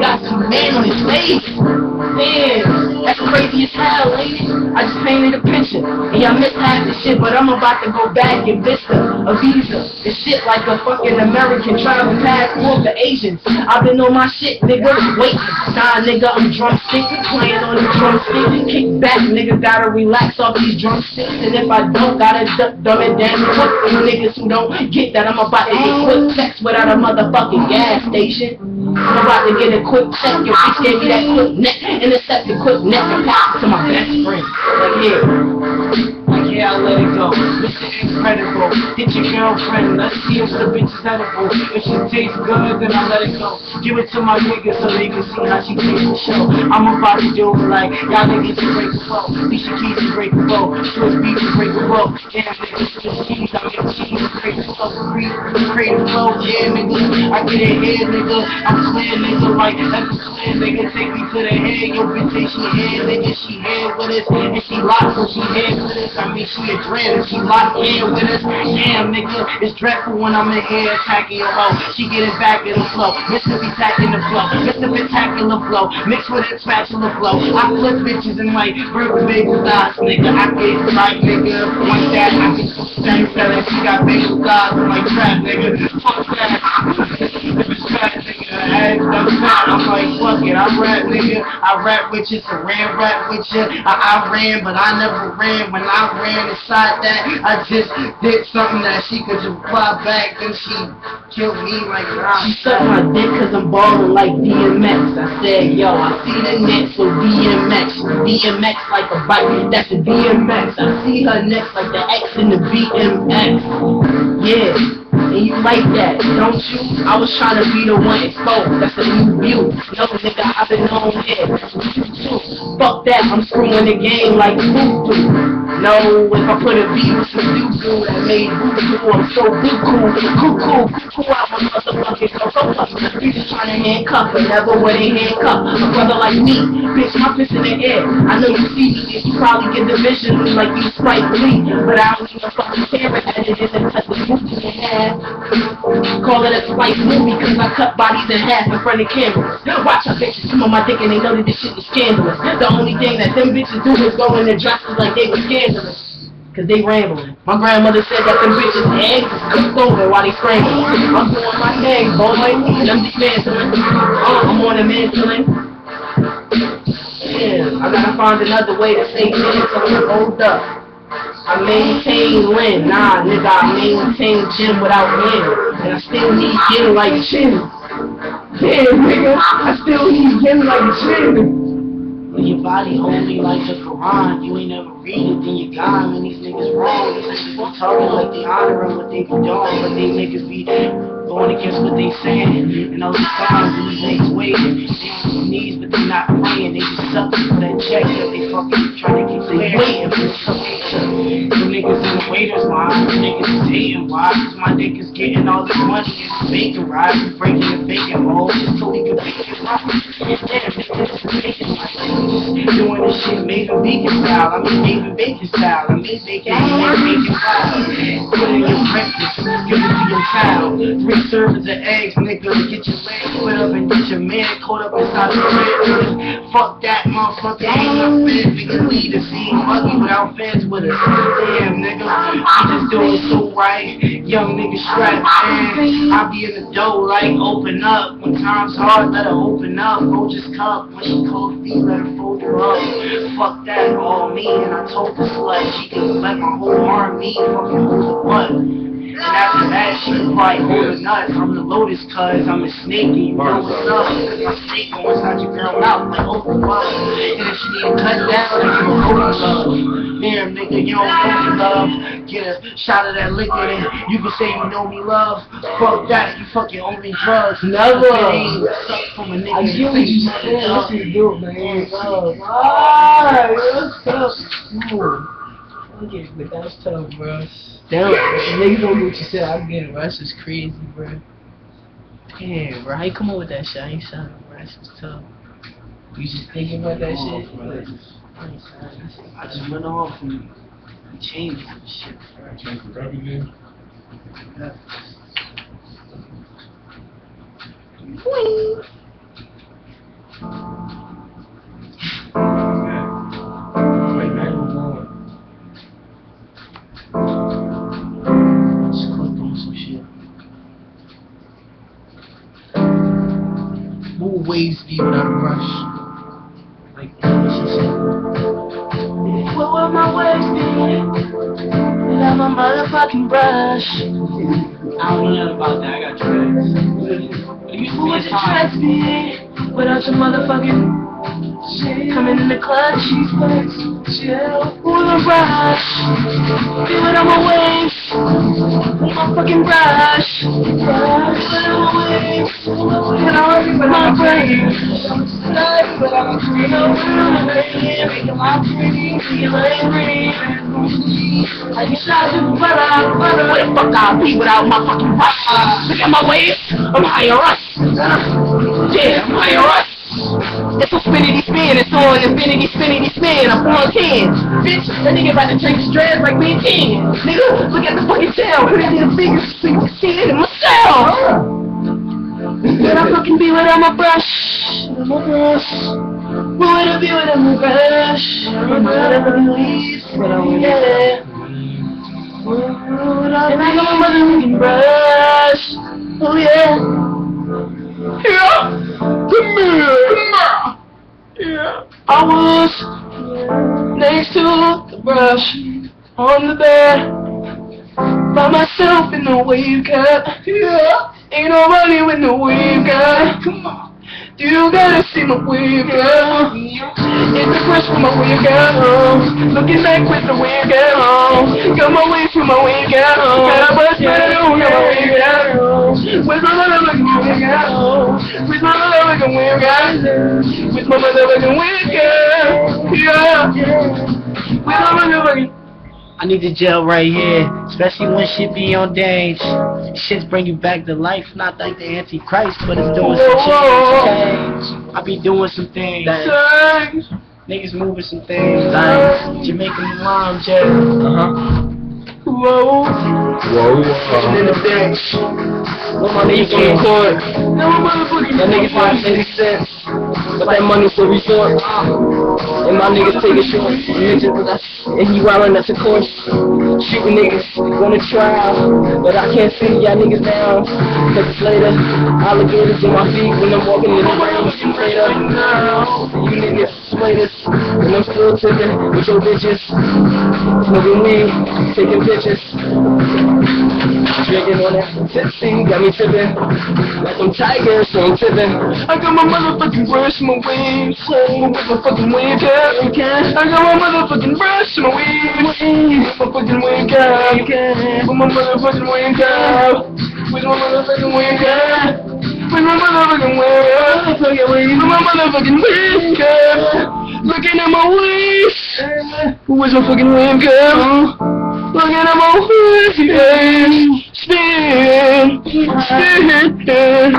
got some man his face. Damn, that's crazy as hell, it? I just painted a picture, and y'all missed half the shit, but I'm about to go back and Vista, a visa, and shit like a fucking American travel passport for the Asians. I've been on my shit, nigga, wait, nah, nigga, I'm drumstick, playing on the drumstick, kick back, nigga, gotta relax off these drumsticks, and if I don't, gotta duck, dumb it down, you niggas who don't get that I'm about to get quick sex without a motherfucking gas station. I'm about to get a quick check. Your bitch gave me that quick neck. Intercept the quick neck to my best friend. Like here. Yeah, I let it go. Mr. Incredible. Get your girlfriend. Let's see if the bitch is edible. If she tastes good, then I let it go. Give it to my niggas so they can see how she takes the show. I'm about to do it like y'all niggas can break the flow. Alicia Keys can break the flow. Swizz Beatz can break the flow. Damn, niggas, Swiss Keys, I'm your cheese. The flow. The flow. Yeah, nigga. I get it here, nigga. I'm clear, nigga. Like, that's clear, nigga. Take me to the head. Yo, bitch, she here, nigga. She here with us. And she locked, so she here with us. I mean, she a dread. She locked in with us. Damn, nigga. It's dreadful when I'm in here attacking your hoe. She getting back in the flow. Mr. Be tacking the flow. Mr. Spectacular flow. Mixed with a spatula flow. I flip bitches and like burger bagel thighs, nigga. I get right, nigga. One that I can stand that she got bagel thighs. Like trap, nigga. Fuck that. I rap, nigga. I rap with you, Saran rap with you. I, I ran, but I never ran. When I ran inside that, I just did something that she could just reply back. Then she killed me like, nah. She sucked my dick cause I'm ballin' like DMX. I said, yo, I see the neck, so DMX. DMX like a bike, that's a DMX. I see her neck like the X in the BMX. Yeah. And you like that, don't you? I was trying to be the one exposed. That's a new view. No, nigga, I've been on it. Fuck that, I'm screwing the game like voodoo. No, if I put a beat with some doo-doo that made voodoo, I'm so cuckoo, cuckoo, cuckoo out my motherfucking gorilla. You just trying to handcuff, but never would they handcuff a brother like me. Bitch, my fist in the air. I know you see me, you probably get the vision like you Spike Lee, but I don't even fucking care if did it and cut the movie in half. Call it a Spike movie, cause I cut bodies in half in front of cameras. Watch how bitches come on my dick and they know that this shit is scandalous. The only thing that them bitches do is go in their dresses like they be scandalous. Cause they rambling. My grandmother said that them bitches eggs cooked over while they scrambling. I'm doing my thing, boy, I'm dismantling. Oh, I'm on a mantling. Yeah, I gotta find another way to say this so I'm hold up. I maintain Lynn, nah nigga, I maintain Jim without Lynn. And I still need Jim like Jim. Damn nigga, I still need Jim like Jim. When your body holy like the Quran, you ain't never read then you gone. And these niggas wrong. These niggas talking like they honoring what they be doing, but they niggas be going against what they saying. And all these times these niggas waiting. They on their knees, but they're not praying. They just for that check that they fucking trying to keep clear. Waiting for some You niggas in the waiters line, you niggas is hating. Why? Cause my niggas getting all this money and bacon rides and breaking the bacon mold just so we can make it right. Niggas is making like Doing this shit made a vegan style. I mean, David Bacon style. I mean, bacon and bacon style. Put in your breakfast, give it to your child. Three servings of eggs, nigga, get your leg split up and get your man caught up inside the bread. Fuck that motherfucker, ain't no feds. Nigga, lead the scene, muggy without feds with us. Damn, nigga, we just doing so right. Young nigga strapped in. I be in the dough, like, open up. When time's hard, let her open up. Hold his cup. When she coffee, let her fold her up. Fuck that, all me. And I told the slut she could let my whole army fucking hold the butt. And after that, she could probably hold a nut from the lotus, cuz I'm a snake and you know what's up. Cause my snake go inside your girl mouth like open fuck. And if she need to cut down, then you a open love. Damn, nigga, you don't know me love. Get a shot of that liquor and you can say you know me love. Fuck that, you fucking owe me drugs. Never. Ain't suck from a nigga. I get what you that said. suck. This is dope, man. Love. Alright, what's up? Ooh. Okay, but that's tough, bro. Damn, niggas don't do what you said. I get it, bro. That's just crazy, bro. Damn, bro. How you come up with that shit? I ain't sounding, bro. That's just tough. You just thinking about that Come on, shit? bro. I ain't sounding. That's- I just went off and changed some shit, bro. Boing. Waves be without a brush? Like what she said. What will my waves be without my motherfucking brush? I don't know about that. I got dreads. But it used to What be would a your time. be without your motherfucking coming in the clutch? She's flex, chill, with a brush. Be on my waves, with my fucking brush. Without my waves, and I'll be with my brain. I just shot you, brother, brother. Where the fuck I'll be without my fucking brush? Look at my waist. I'm higher us. Yeah, I'm higher us. It's a spinity spin, it's on infinity spinity spin. I'm on 10. Bitch, that nigga about to take strands like me 10. Nigga, look at the fucking tail. Put it in the fingers so see it in my cell. Would I fucking be without my brush? Without my brush. What would I be without my brush? Without my leaves. Yeah. And I got my motherfucking brush. Oh yeah. Yeah. Come here. Yeah. I was next to the brush on the bed by myself in the wave cut. Yeah. Ain't nobody with the wave cut. Come on. You gotta see my wave cut. It's a crush for my wave cut. Looking back with the wave cut. Got my way for my wave cut. Got a bus better got my wave cut. With my motherfucking wave cut. With my motherfucking wave cut. With my motherfucking wave cut. Yeah. With my motherfucking I need the gel right here, especially when shit be on dange. Shit's bring you back to life, not like the Antichrist, but it's doing some shit. I be doing some things. Niggas moving some things. Like Jamaican mom, Jay. Uh-huh. Whoa. Whoa. And in the Uh, bench. what my niggas on the court? No motherfucking That niggas five fifty cents. But that money's so resort. And my niggas. Ninjas with us. And he wildin' that's a course. Shooting niggas on a trial. But I can't see y'all niggas down. Cause it's later. Alligators in my feet when I'm walking in the rain. Later. You niggas sweaters. And I'm still tipping with your bitches. Smoking weed. Taking pictures. Drinking on that tipsy. Got me tripping. Like some tigers, so I'm tripping. I got my motherfucking brush, my wings, with my fucking wing cap. I got my motherfucking brush, in my wings, with my fucking wing cap. With my motherfucking wing cap. With my motherfucking wing cap. With my motherfucking wing cap. With my motherfucking wing cap. Looking at my waist. Where's my fucking wing cap? Looking at my waist. Spin. Spin. Spin.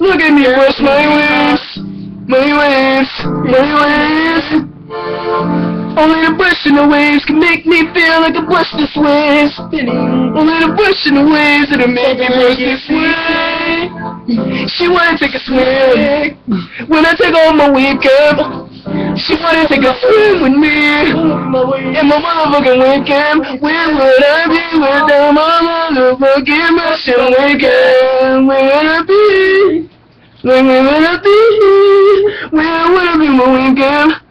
Look at me, brush my waist. My waves, My waves. Only the brush in the waves can make me feel like a brush this way. Only the brush in the waves that'll make me brush this way. She wanna take a swim. When I take off my wig cap, she wanna take a swim with me. In my motherfucking wig cap, where would I be without my motherfucking wig cap? Where would I be? Where would I be? Where I be my cap?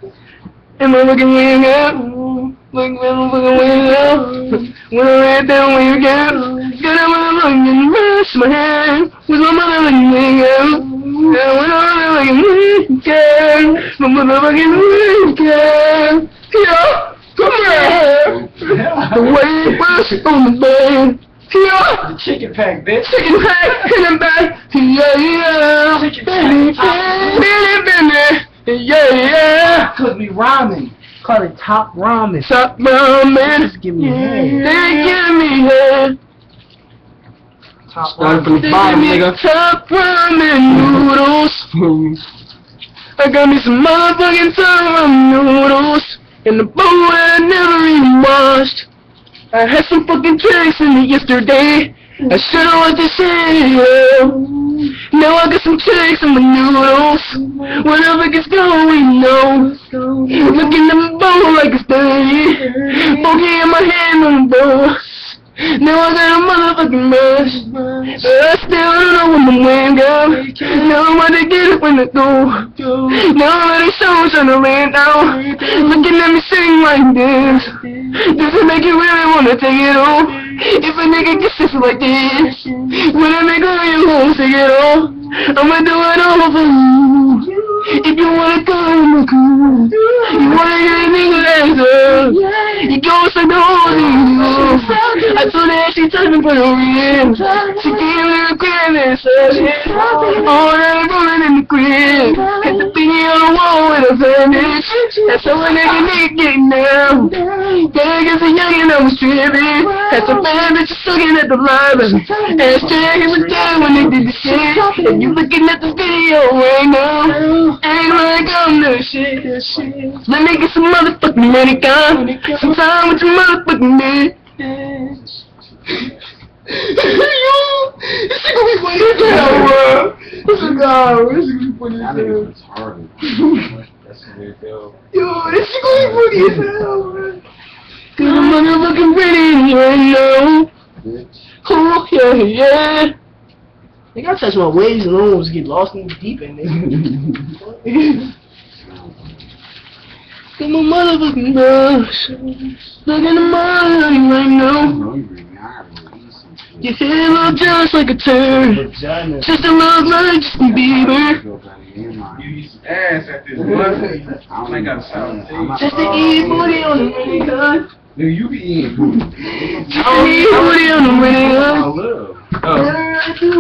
Am I looking wing up? Look, I'm looking up. When I read that wing up, got a motherfucking rush my hand with my motherfucking wing up. Yeah, when I motherfucking wing up, my motherfucking wing up. Yeah, come here. The way it was on the bed. Yeah. Chicken pack, bitch. Chicken pack in the back. Yeah, yeah. Chicken Baby, pack. baby, baby. Yeah, yeah. Cause we rhyming. Call it top ramen. Top ramen. Just give me head. They give me head. Top Starting from the bottom, nigga. top ramen noodles. I got me some motherfucking top ramen noodles in the bowl I never even washed. I had some fucking tricks in me yesterday. I should've went to cereal. Now I got some tricks in my noodles. Fuck is going no? Look in the bowl like it's dirty. Bogey in my hand on the bowl. Now I got a motherfucking rush. But I still don't know when the wind goes. Now I'm about to get it when I go. Now I'm so trying to lay it down. Looking at me sing like this. Does it make you really wanna take it off? If a nigga gets this like this, when I make a real home, take it off. I'ma do it all for you. If you wanna go in the cool, you wanna get a nigga ass I told her that she touched me for the real. She gave me the crib and said it. All that rolling in the crib. Had the thingy on the wall with a vanish. That's how a nigga nigga getting down. Gotta get the young and I was tripping. Had some bad bitches sucking at the library. And straight he was dead when they did the shit. If you looking at the video right now, act like I'm the shit. Let me get some motherfucking money, gun. Some time with your motherfucking bitch. Yo, this shit gonna be funny as hell, bro. This is gonna be funny as hell. That's. Yo, this shit gonna be funny as hell, bro. Cause I'm motherfucking right now. Bitch. Oh, yeah, yeah. I touch my waves and almost get lost in the deep end, nigga. Got my motherfucking brush. Look in the money right now. Know you bring me. I gotta eat some shit. Your hair look just like a turd. Just to look like Justin Bieber. Go back in my- You eat ass at this. I'm I got I'm sound Just to eat booty on the mini gun. Nigga, you be eating food. Just to eat booty on the mini I love. Oh. I don't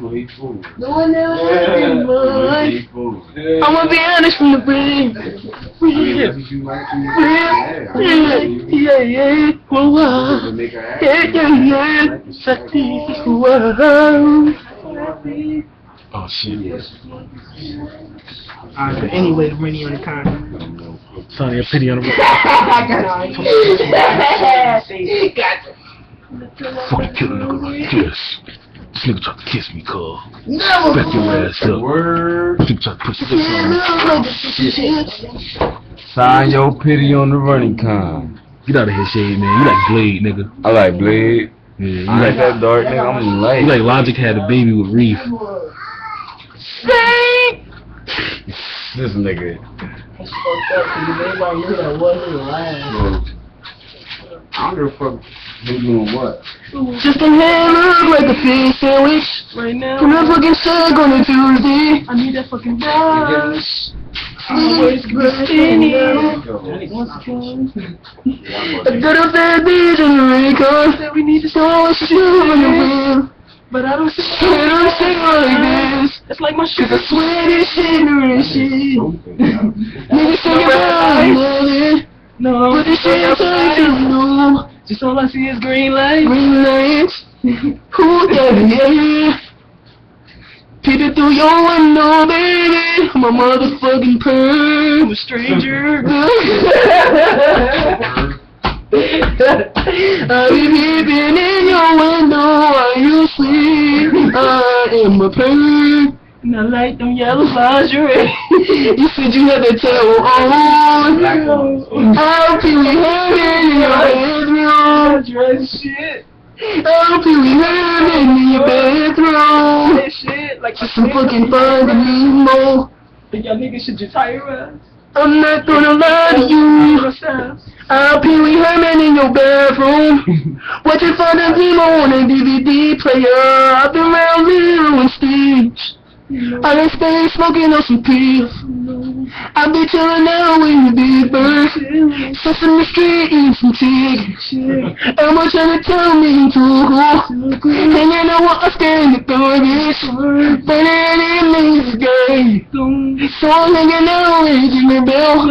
know eat I'm gonna. No one else in I'm mine. gonna eat food. I'm gonna be honest from the beginning. I mean, that's what you like to eat. Yeah, Yeah, yeah, yeah, whoa, whoa. To make her happy. Yeah, yeah, yeah. Sati, whoa. Oh shit. Alright, but anyway, the Rennie on the con. Sonny, a pity on the fucking kill a nigga like this. This nigga tried to kiss me, cuz. Back your ass up. Word. This nigga tried to put this on me. Sign your pity on the running con. Get out of here, Shade, man. You like Blade, nigga. I like Blade. Yeah, you I like, that dark nigga. I'm light. you like Logic had a baby with Reef. this nigga. That's fucked up, because everybody knew that wasn't lying. I don't give a fuck who doing what. Just a hand look like a fish sandwich. Right now, From the fucking shack on a Tuesday. I need that fucking You brush. Always skinny. A good old bad bitch in the recon. That we need to So it's you on the wheel. but I don't see I don't sing like this. It's like my Cause sugar. I swear this shit and shit. Niggas singing about it. No, But this shit is like to know. Just all I see is green lights. Green lights. Who yeah, yeah. Peeping through your window, baby. I'm a motherfucking perv. I'm a stranger. I be peeping in your window while you sleep. I am a perv. I like them yellow lingerie. You said you had that towel on. I'll be hanging in your bedroom. dress shit. I'll be hanging in your bedroom. That shit. Like Just some fucking fun to me more. Think y'all niggas should just hire us. I'm not gonna lie to you. I'll Pee Wee Herman in your bathroom. Watching Finding Nemo on a DVD player. I've been around Lilo and Stitch. I done stay smoking on some pills. I be chillin' out with the big bird. Sesame Street eating some chicken. Elmo tryna tell me to go. Hanging out with Oscar in the garbage. Burning in these gay. So I'm hanging out with Jimmy Bell.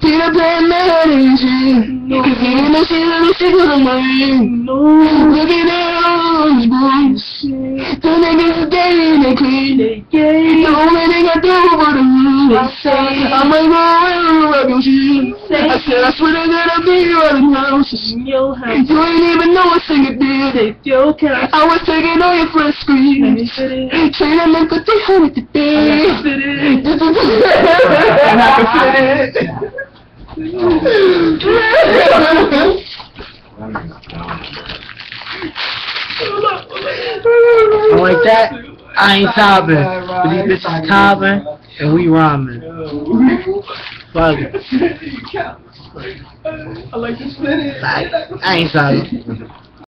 Peter Pan mad and shit. Cause even though she little she was on my ring. Looking at all those boys. Clean. The only thing I do for the moon is say I might go around and rub your shit. I said I swear I'll be rubbing houses. You ain't even know a single. I was taking all your fresh screens. I make a 300 today. This is And I can fit and like that, I ain't sobbing. But these bitches sobbing, and we rhyming. Fuck it. I like to split it. I ain't sobbing.